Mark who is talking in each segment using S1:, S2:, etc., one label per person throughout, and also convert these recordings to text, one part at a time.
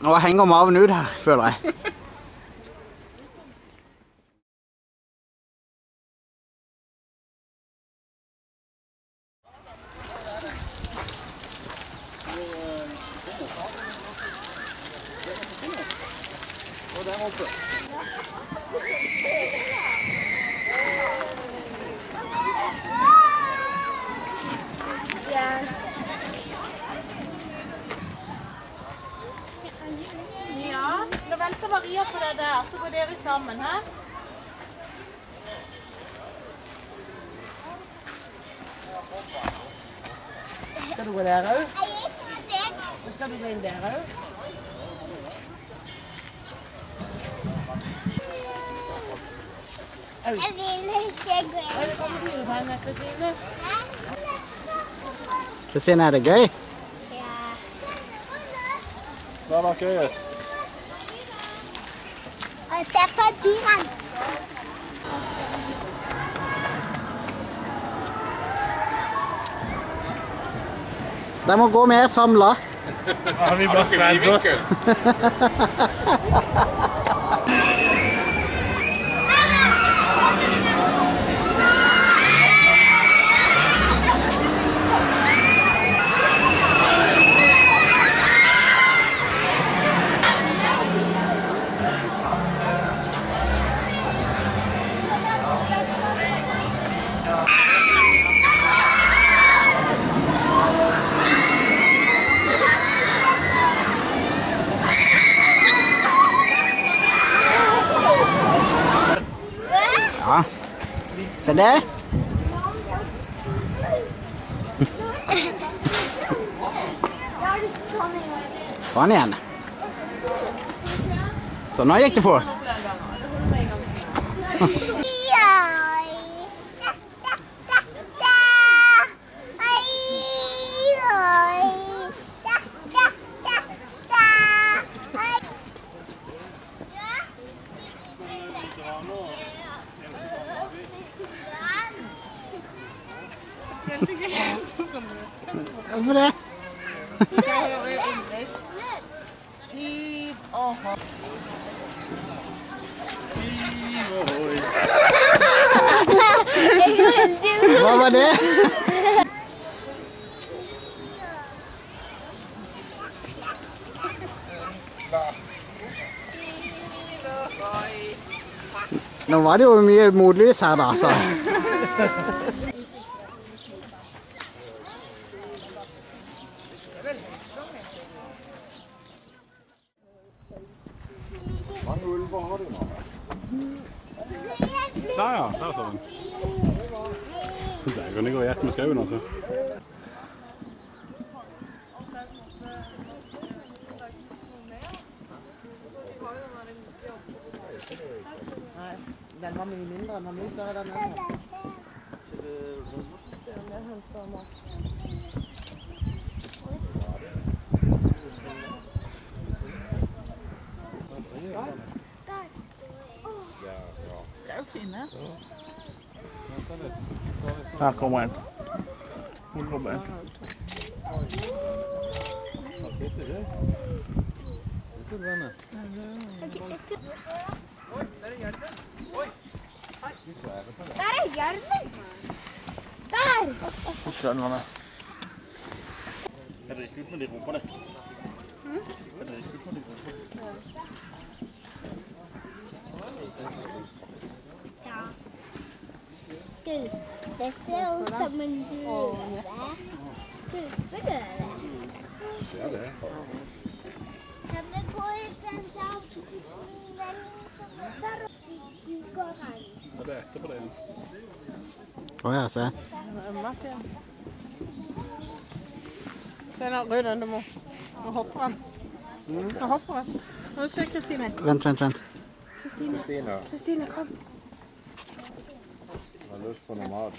S1: Nå henger maven ut her, føler jeg.
S2: Ja, nå venter Maria der, så går dere sammen her.
S3: Skal du gå der òg? Skal du gå inn der òg?
S4: Jeg vil ikke gå inn.
S3: der. du inn på henne, Kristine?
S1: Er det gøy?
S4: Ja.
S5: Hva var gøyest?
S4: Se på dyrene.
S1: De må gå mer samla.
S5: Ja, vi bare spredd oss.
S1: Ja. Se det. Sånn igjen. Så nå gikk det fort.
S4: Ja.
S3: Vre.
S1: Vad var det? Nå var det jo mye motlys her, da,
S5: altså. Der ja, der står den. Der kan de gå i ett med skauen, altså.
S3: Nei, den var mye mindre. Den var mye større, den ene.
S5: Her هنا ها كمان كله بقى
S4: Der er jerven! Der!
S5: Skjønn hva det er. Det er kult med de rumpene. Det er kult med de rumpene.
S4: Good. They're still
S5: something to do
S4: that. Good. Look at that. Shut up. Have the boys themselves Vad
S5: är det äter på det?
S1: Vad är det?
S3: Ömmat igen. Sen aldrig den, må, nu hoppar han. Nu hoppar han. Nu ser Kristina.
S1: Vänt, vänt, vänt.
S5: Kristina,
S3: Kristina kom.
S5: Har lyst på noe mat.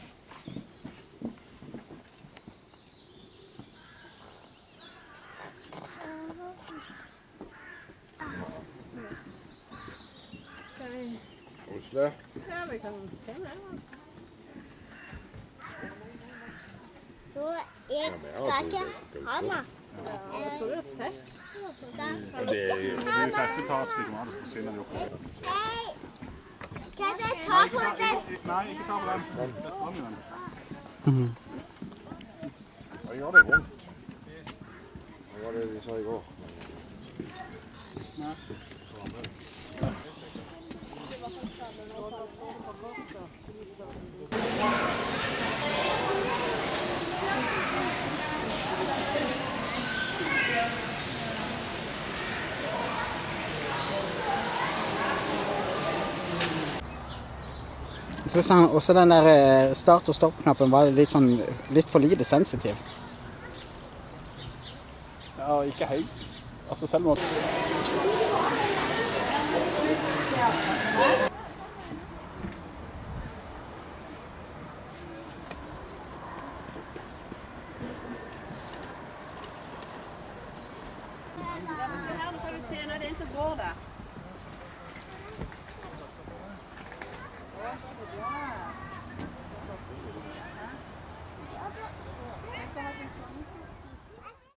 S5: Osle.
S3: Ja, vi kan se det.
S4: Så jeg skal ikke ha den.
S3: Jeg tror det er seks.
S5: Det er jo tar et stykke mat,
S4: Kan jag ta på den?
S5: Nej, inte ta på den. Jag tar med den.
S6: Mm. Jag gör det det vi sa. Nej.
S1: Jeg syns også den der eh, start- og stopp-knappen var litt, sånn, litt for lite sensitiv.
S5: Ja, og ikke høy. Altså selv om Senere, det er en som går der.